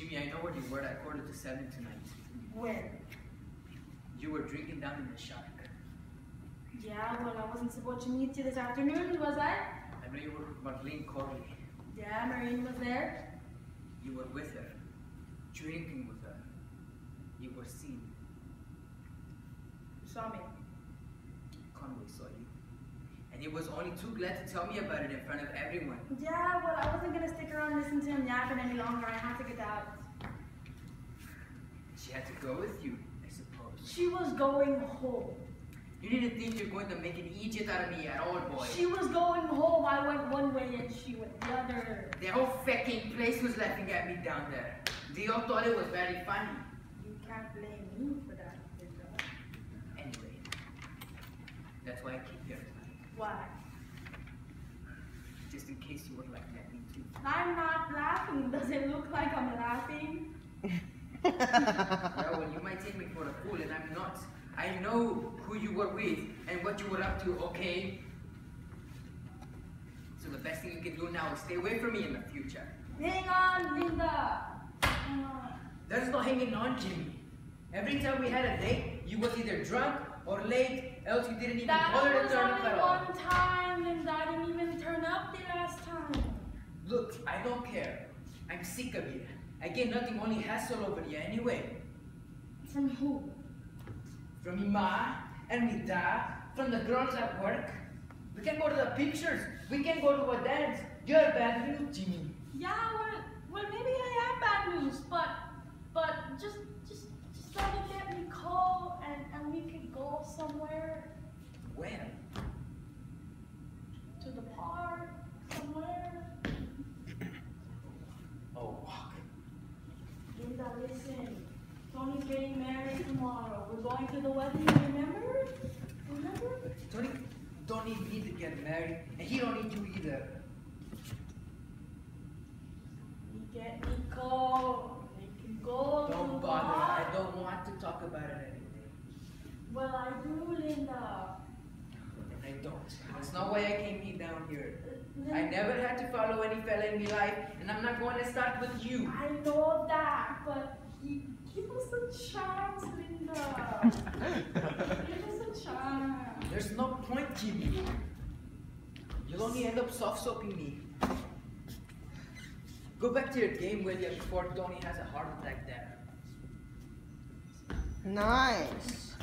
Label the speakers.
Speaker 1: Jimmy, I know where you were at quarter to seven tonight.
Speaker 2: Where?
Speaker 1: You were drinking down in the shack.
Speaker 2: Yeah, well, I wasn't supposed to meet you this afternoon, was I?
Speaker 1: I know you were with Marlene Corley.
Speaker 2: Yeah, Marlene was there.
Speaker 1: You were with her, drinking with her. You were seen.
Speaker 2: You saw me.
Speaker 1: Conway saw you. And he was only too glad to tell me about it in front of everyone.
Speaker 2: Yeah, well, I wasn't gonna stick around and listen to him yapping any longer. I had to get out.
Speaker 1: Had to go with you, I suppose.
Speaker 2: She was going home.
Speaker 1: You didn't think you're going to make an idiot out of me at all, boy.
Speaker 2: She was going home. I went one way and she went the other.
Speaker 1: The whole fucking place was laughing at me down there. They all thought it was very funny.
Speaker 2: You can't blame me for that, Linda.
Speaker 1: Anyway, that's why I came here tonight.
Speaker 2: Why?
Speaker 1: Just in case you were like that, me too.
Speaker 2: I'm not laughing. Does it look like I'm laughing?
Speaker 1: Well, you might take me for a fool, and I'm not. I know who you were with and what you were up to, okay? So the best thing you can do now is stay away from me in the future.
Speaker 2: Hang on, Linda. Hang on.
Speaker 1: There's no hanging on, Jimmy. Every time we had a date, you was either drunk or late, else you didn't even
Speaker 2: That
Speaker 1: bother to turn up at all.
Speaker 2: one time, Linda. I didn't even turn up the last time.
Speaker 1: Look, I don't care. I'm sick of you. I get nothing, only hassle over you anyway.
Speaker 2: From who?
Speaker 1: From ma and me dad, from the girls at work. We can go to the pictures. We can go to a dance. You're bad news, Jimmy.
Speaker 2: Yeah, well, well, maybe I am bad news, but, but just, just, just let me get me call and, and we could go somewhere
Speaker 1: Where?
Speaker 2: to the park, somewhere.
Speaker 1: Oh, walk.
Speaker 2: Linda, listen. Tony's getting married tomorrow. We're going to the wedding, remember? Remember?
Speaker 1: Tony don't need me to get married, and he don't need you either.
Speaker 2: We get me. We can go
Speaker 1: Don't
Speaker 2: the
Speaker 1: bother. I don't want to talk about it anymore.
Speaker 2: Well, I do, Linda.
Speaker 1: And I don't. That's not why I came here down here.
Speaker 2: Uh,
Speaker 1: I never had to follow any fella in my life, and I'm not going to start with you.
Speaker 2: I know that, but gi- give us a chance, Linda. Give us a chance.
Speaker 1: There's no point, Jimmy. You'll only end up soft soaping me. Go back to your game, will you, before Tony has a heart attack there.
Speaker 3: Nice.